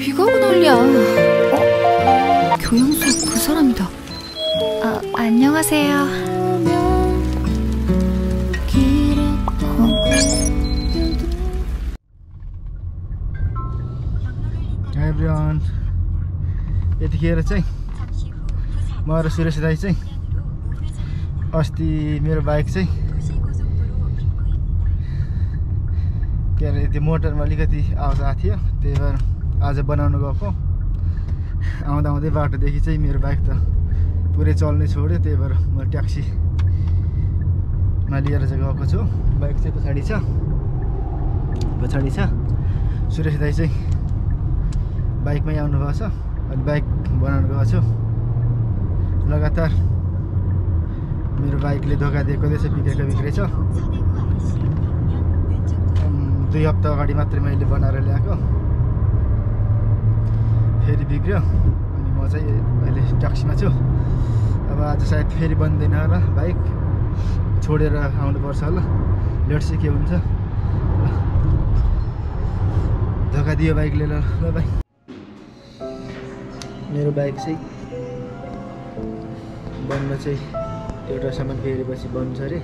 비가 오고 난리야. 어? 교양수업 그 사람이다. 아, 안녕하세요. Everyone यतिखेर चाहिँ म र सुरेश दाई चाहिँ अस्ति मेरो बाइक चाहिँ के अरे त्यो मोटरमा अलिकति आवाज आएको थियो त्यही भएर आज बनाउनु गएको। आउँदा आउँदै बाटोदेखि चाहिँ मेरो बाइक त पुरै चल्नै छोड्यो त्यही भएर म ट्याक्सीमा लिएर चाहिँ गएको छु। बाइक चाहिँ पछाडि छ। पछाडि छ। सुरेश दाई चाहिँ बाइकमै आउनुभएको छ। अनि बाइक बनाउनु गएको छु। लगातार मेरो बाइकले धोका दिएको रहेछ बिग्रेको बिग्रेछ। दुई हप्ता अगाडि मात्रै मैले बनाएर ल्याएको। फेरि बिग्रियो। अनि म चाहिँ अहिले ट्याक्सीमा छु। अब आज सायद फेरि बन्दैन होला बाइक। छोडेर आउनुपर्छ होला। लेट चाहिँ के हुन्छ? धोका दियो बाइकले ल ल बाइक मेरो बाइक चाहिँ बन्न चाहिँ एउटा सामान फेरेपछि बन्छ अरे।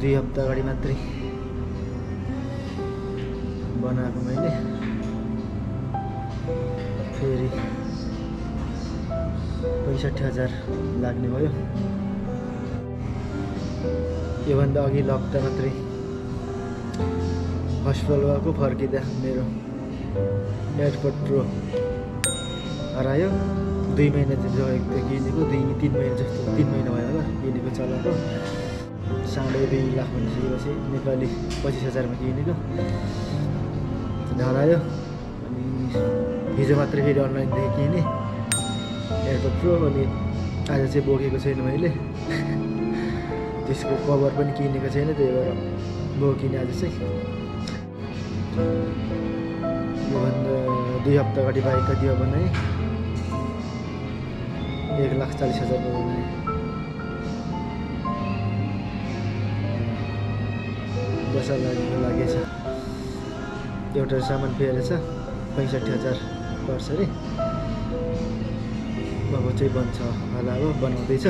दुई हप्ता अगाडि मात्रै बनाएको मैले। पैँसठी हजार लाग्ने भयो। योभन्दा अघिल्लो हप्ता मात्रै हस्पिटल गएको फर्किँदा मेरो एयरपोर्ट प्रो हरायो। दुई महिना चाहिँ थियो किनेको दुई तिन महिना जस्तो तिन महिना भयो होला किनेको चलाएको। साढे दुई लाख भनिसकेपछि नेपाली पच्चिस हजारमा किनेको। हरायो। अनि हिजो मात्रै फेरि अनलाइनदेखि किने। प्रो अनि आज चाहिँ बोकेको छैन मैले। त्यसको कभर पनि किनेको छैन त्यही भएर बोकिने आज चाहिँ। योभन्दा दुई हप्ता अगाडि बाइक हो भने एक लाख चालिस हजारको बनाएँ दस लागेको लागेछ एउटा सामान फेरेछ पैँसठी हजार पर्छ अरे। अब चाहिँ बन्छ होला अब बनाउँदैछ।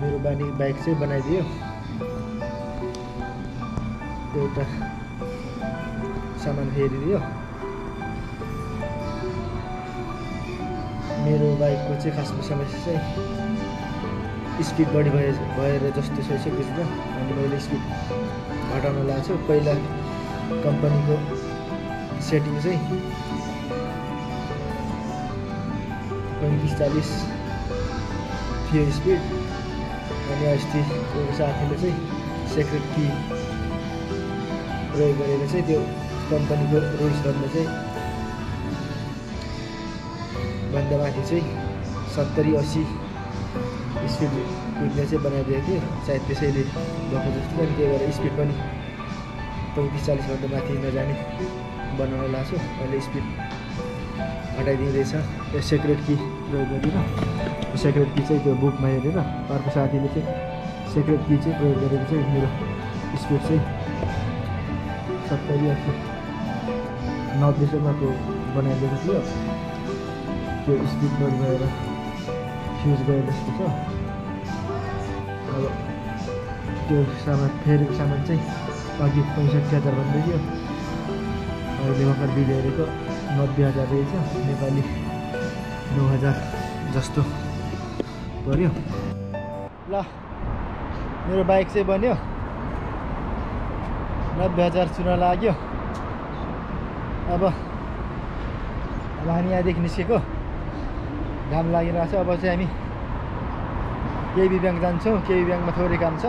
मेरो बानी बाइक चाहिँ बनाइदियो। एउटा सामान फेरिदियो मेरो बाइकको चाहिँ खासमा समस्या चाहिँ स्पिड बढी भए भएर जस्तो छ यसो बुझ्दा अनि मैले स्पिड घटाउन लगाएको छु। पहिला कम्पनीको सेटिङ चाहिँ पैँतिस चालिस थियो स्पिड अनि अस्ति एउटा साथीले चाहिँ सेक्रेट की प्रयोग गरेर चाहिँ त्यो कम्पनीको रुल्सभन्दा चाहिँ भन्दा माथि चाहिँ सत्तरी असी स्पिड कुद्ने चाहिँ बनाइदिएको थियो सायद त्यसैले भएको जस्तो अनि त्यही भएर स्पिड पनि पैँतिस चालिसभन्दा माथि नजाने बनाउन लाग्छु अहिले स्पिड हटाइदिँदैछ। त्यो सेक्रेट की प्रयोग गरेर। सेक्रेट की चाहिँ त्यो बुकमा हेरेर अर्को साथीले चाहिँ सेक्रेट की चाहिँ प्रयोग गरेर चाहिँ मेरो स्पिड चाहिँ सत्तरी असी नब्बेसम्मको बनाइदिएको थियो। त्यो स्पिड बढी भएर फ्युज गए जस्तो छ। अब त्यो सामान फेरेको सामान चाहिँ अघि पैँसठी हजार भन्दै थियो। अहिले भर्खर बिग्रेको नब्बे हजार रहेछ नेपाली नौ हजार जस्तो पऱ्यो ल मेरो बाइक चाहिँ बन्यो। नब्बे हजार चुन लाग्यो। अब अब हामी यहाँदेखि निस्केको। घाम लागिरहेको छ अब चाहिँ हामी केबी ब्याङ्क जान्छौँ। केबी ब्याङ्कमा थोरै काम छ।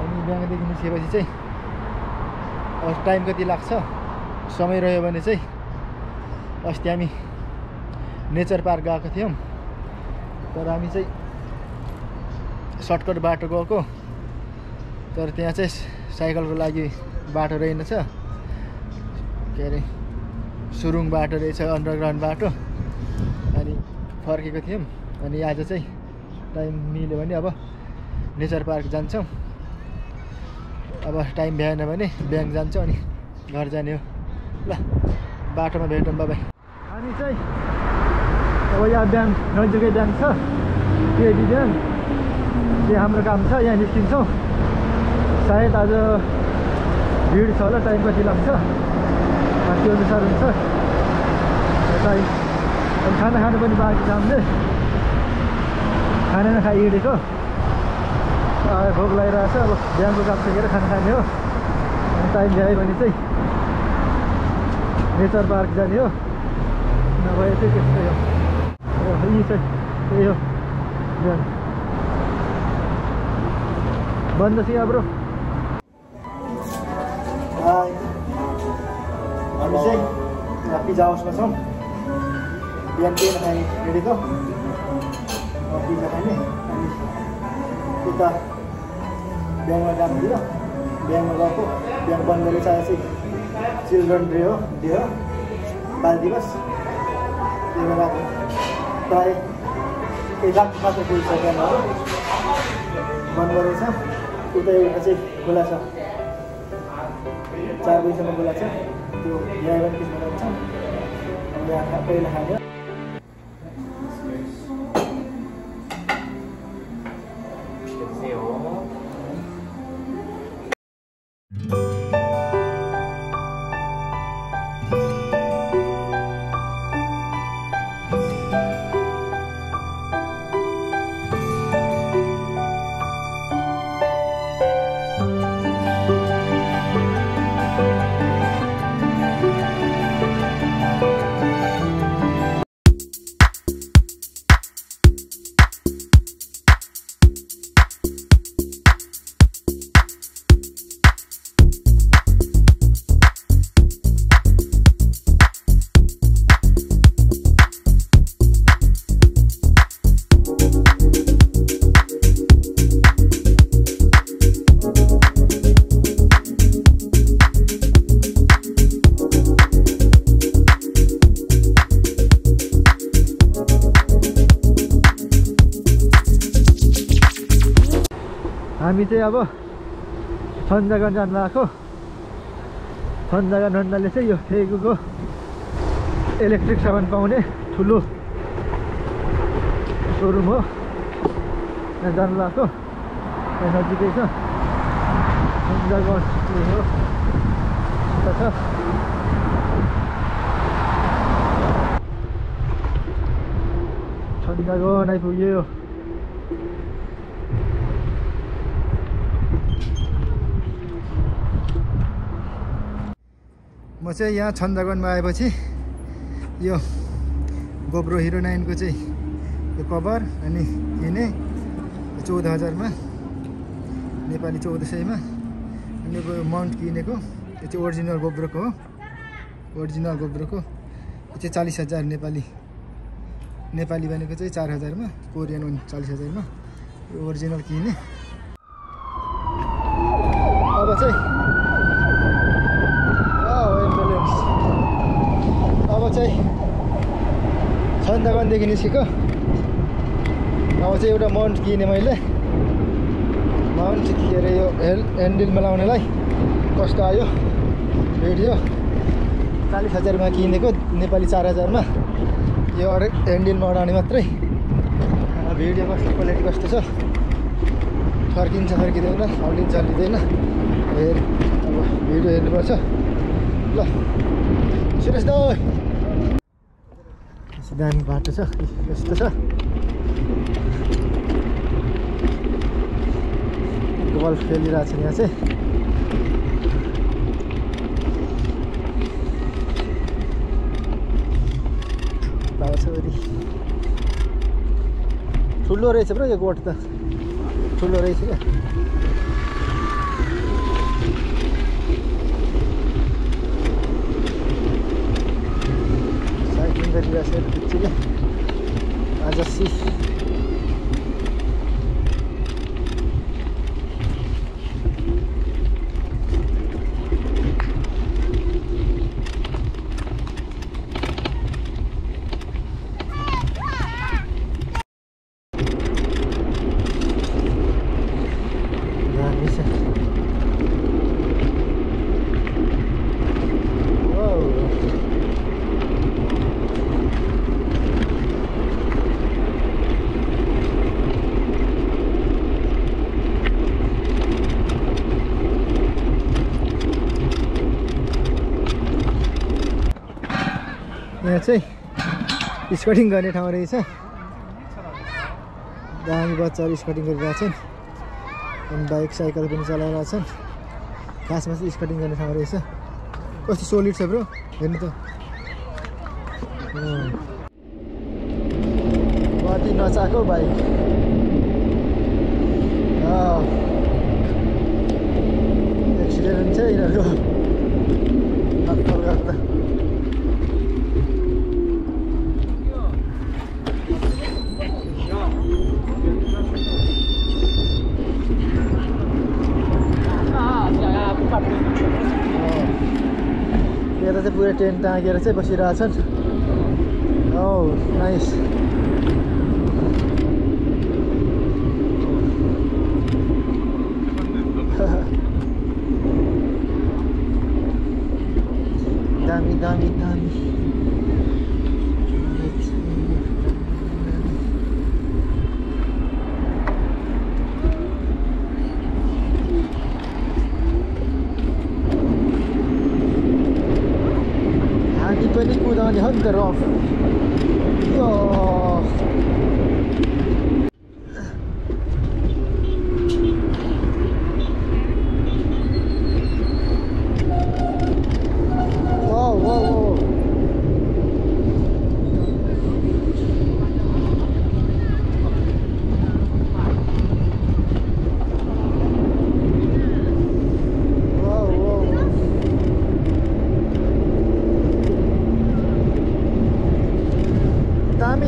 अनि ब्याङ्कदेखि निस्केपछि चाहिँ अब टाइम कति लाग्छ? समय रह्यो भने चाहिँ अस्ति हामी नेचर पार्क गएको थियौँ। तर हामी चाहिँ सर्टकट बाटो गएको। तर त्यहाँ चाहिँ साइकलको लागि बाटो रहेनछ के अरे सुरुङ बाटो रहेछ अन्डरग्राउन्ड बाटो। अनि फर्केको थियौँ। अनि आज चाहिँ टाइम मिल्यो भने अब नेचर पार्क जान्छौँ। अब टाइम भ्याएन भने ब्याङ्क जान्छौँ अनि घर जाने हो। ल बाटोमा भेटौँ बाबाई हामी चाहिँ अब यहाँ बिहान नजिकै बिहान छ। केडी बिहान त्यो हाम्रो काम छ? यहाँ निस्किन्छौँ। सायद आज भिड छ होला टाइम कति लाग्छ? त्यो अनुसार हुन्छ। अनि खाना खानु पनि बाँकी छ हामीले। खाना नखाइ हिँडेको। भोक लागिरहेको छ। अब बिहानको काम सकेर खाना खाने हो। टाइम भ्यायो भने चाहिँ नेचर पार्क जाने हो नभए चाहिँ त्यस्तै हो यी चाहिँ त्यही हो बिहान बन्द छ ब्रो हामी चाहिँ पिज्जा हाउसमा छौँ बिहान के खाने हिँडेको पिज्जा खाने अनि यता बिहानमा जानुहुँदैन बिहानमा गएको बिहान बन्द चाहिँ चिल्ड्रन डे हो डे हो। बाल दिवस। त्यही भएर प्रायः एक लाख मात्र बिहानहरू बन्द रहेछ उता एउटा चाहिँ खुला छ। चार बजीसम्म खुला छ। त्यो त्यसमा जान्छ अनि यहाँ पहिला खान्छ चाहिँ अब सन्जागन जानु लगाएको सन्जागन भन्नाले चाहिँ यो फेगुको इलेक्ट्रिक सामान पाउने ठुलो सोरुम हो यहाँ जानु लगाएको यहाँ नजिकै छ सन्जागन हो छ आइपुग्यो म चाहिँ यहाँ छन्दागनमा आएपछि यो गोब्रो हिरो नाइनको चाहिँ यो कभर अनि किने चौध हजारमा नेपाली चौध सयमा अनि माउन्ट किनेको यो चाहिँ ओरिजिनल गोब्रोको हो। ओरिजिनल गोब्रोको यो चाहिँ चालिस हजार नेपाली नेपाली भनेको चाहिँ चार हजारमा कोरियन चालिस हजारमा। यो ओरिजिनल किने अब चाहिँ एम्बुलेन्स अब चाहिँ सन्दकनदेखि निस्केको अब चाहिँ एउटा माउन्ट किनेँ मैले। माउन्ट के अरे यो हेल ह्यान्डलमा लाउनेलाई कस्तो आयो? भिडियो चालिस हजारमा किनेको नेपाली चार हजारमा। यो अरे ह्यान्डलमा अडाउने मात्रै। भिडियो कस्तो क्वालिटी कस्तो छ? फर्किन्छ फर्किँदैन हल्लिन्छ हल्लिँदैन हेर अब भिडियो हेर्नुपर्छ। ल सुरेश दाई! दामी बाटो छ यस्तो छ बल्ब खेलिरहेको छ यहाँ चाहिँ ठुलो रहेछ ब्रो यो गोठ त ठुलो रहेछ क्या साइक्लिङ गरिरहेको छ बिच्चिले आज सी दामी छ यहाँ चाहिँ स्कटिङ गर्ने ठाउँ रहेछ। दामी बच्चाहरू स्कटिङ गरिरहेछन्। अनि बाइक साइकल पनि चलाइरहेछन्। खासमा चाहिँ स्कटिङ गर्ने ठाउँ रहेछ। कस्तो सोलिड छ ब्रो? हेर्नु त। कति नचाएको बाइक अँ। एक्सिडेन्ट हुन्छ यिनीहरूको अत्तल गर्दा यता चाहिँ पुरै टेन्ट टाँगेर चाहिँ बसिरहेछन् औ नाइस दामी दामी दामी हामी पनि कुदाउने हो नि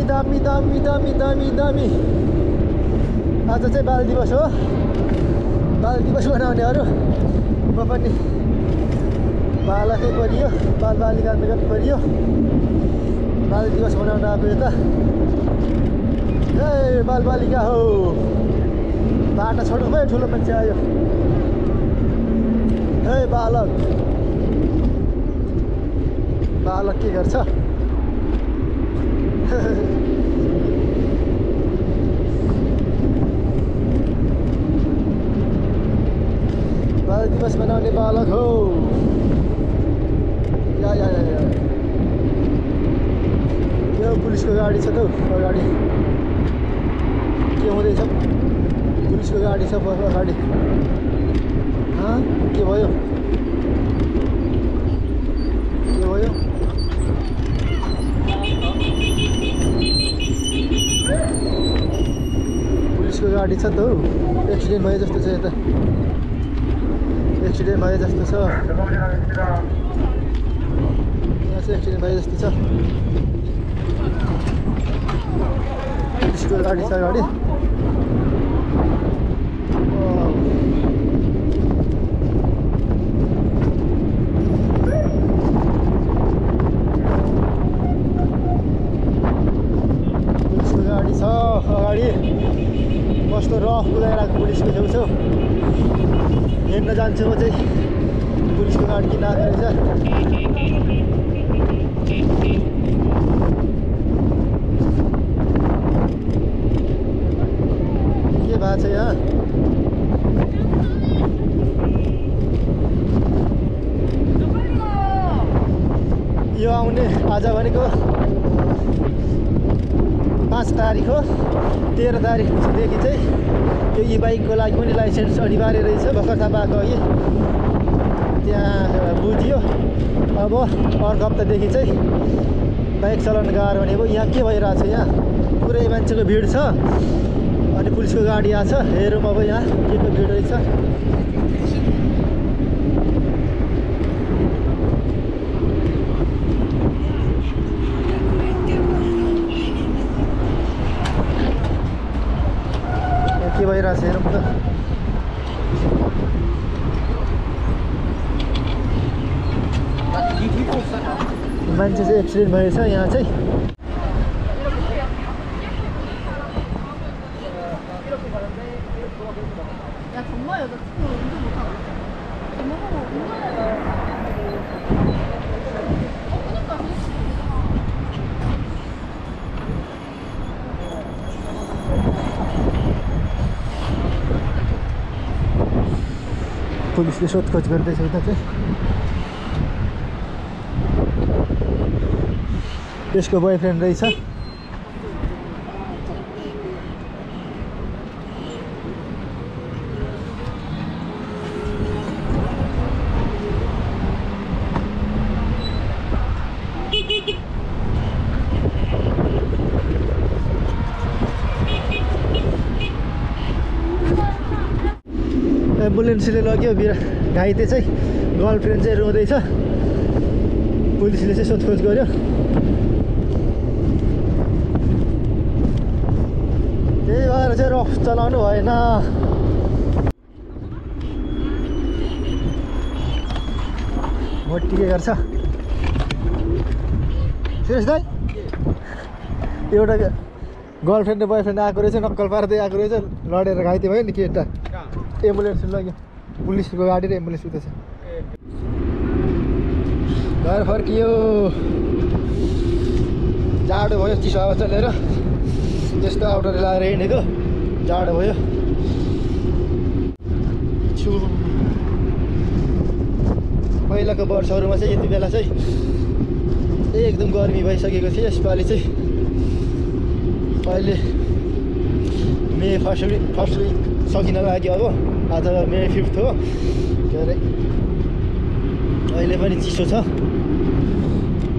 दामी दामी दामी दामी दामी। आज चाहिँ बाल दिवस हो। बाल दिवस मनाउनेहरू म पनि बालकै परियो बाल बालिका अन्तर्गत परियो। बाल दिवस मनाउन आएको यता ए बाल बालिका हो। बाटो छोड्नु भयो ठुलो मान्छे आयो। हे बालक। बालक के गर्छ? बाल दिवस मनाउने बालक हो या या या या यो पुलिसको गाडी छ त अगाडि के हुँदैछ पुलिसको गाडी छ प- अगाडि के भयो गाडी छ त हौ। एक्सिडेन्ट भयो जस्तो छ यता। एक्सिडेन्ट भयो जस्तो छ। यहाँ चाहिँ एक्सिडेन्ट भयो जस्तो छ। पुलिसको गाडी छ। पुलिसको गाडी छ अगाडि। कस्तो रफ कुदाइरहेको पुलिसको छेउछेउ हेर्न जान्छु म चाहिँ पुलिसको गाडी किन आएको रहेछ। के भएको छ यहाँ? यो आउने आज भनेको। पाँच तारिक हो। तेह्र तारिकदेखि चाहिँ यो ई बाइकको लागि पनि लाइसेन्स अनिवार्य रहेछ। भर्खर पाएको अघि त्यहाँ बुझियो अब अर्को हप्तादेखि चाहिँ बाइक चलाउन गाह्रो भने अब यहाँ के भइरहेछ यहाँ? पुरै मान्छेको भिड छ अनि पुलिसको गाडी आएको छ। हेरौँ अब यहाँ के को भिड रहेछ। हेरौँ त मान्छे चाहिँ एक्सिडेन्ट भएछ यहाँ चाहिँ पुलिसले सोधखोज गर्दैछ उता चाहिँ त्यसको बोयफ्रेन्ड रहेछ एम्बुलेन्सले लग्यो बिरा घाइते चाहिँ गर्लफ्रेन्ड चाहिँ रुँदैछ। पुलिसले चाहिँ सोधखोज गर्यो। त्यही भएर चाहिँ रफ चलाउनु भएन। मोटी के गर्छ। सुरेश दाई एउटा गर्लफ्रेन्ड र बोयफ्रेन्ड आएको रहेछ नक्कल पार्दै आएको रहेछ लडेर घाइते भयो नि केटा। एम्बुलेन्स लग्यो पुलिसको गाडी र एम्बुलेन्स उता छ घर फर्कियो जाडो भयो चिसो हावा चलेर त्यस्तो आउटहरू लगाएर हिँडेको। जाडो भयो। छु। पहिलाको वर्षहरूमा चाहिँ यति बेला चाहिँ एकदम गर्मी भइसकेको थियो। यसपालि चाहिँ अहिले May first week first week. सकिन लाग्यो अब। आज मे फिफ्थ हो। के अरे? अहिले पनि चिसो छ।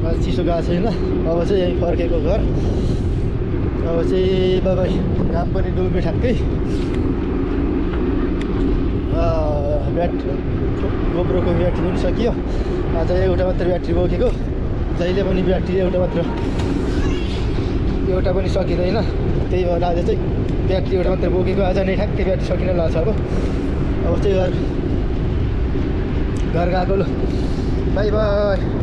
आज चिसो गएको छैन। अब चाहिँ यहीँ फर्केको घर। अब चाहिँ बाबाई घाम पनि डुल्यो ठ्याक्कै। ब्याट्री गोब्रोको ब्याट्री पनि सकियो। आज एउटा मात्र ब्याट्री बोकेको। जहिले पनि ब्याट्री एउटा मात्र। एउटा पनि सकिँदैन। त्यही भएर आज चाहिँ ब्याट्री एउटा मात्रै बोकेको आज नै ठ्याक्कै ब्याट्री सकिन लाग्छ अब। अब चाहिँ घर गएको ल। Bye bye.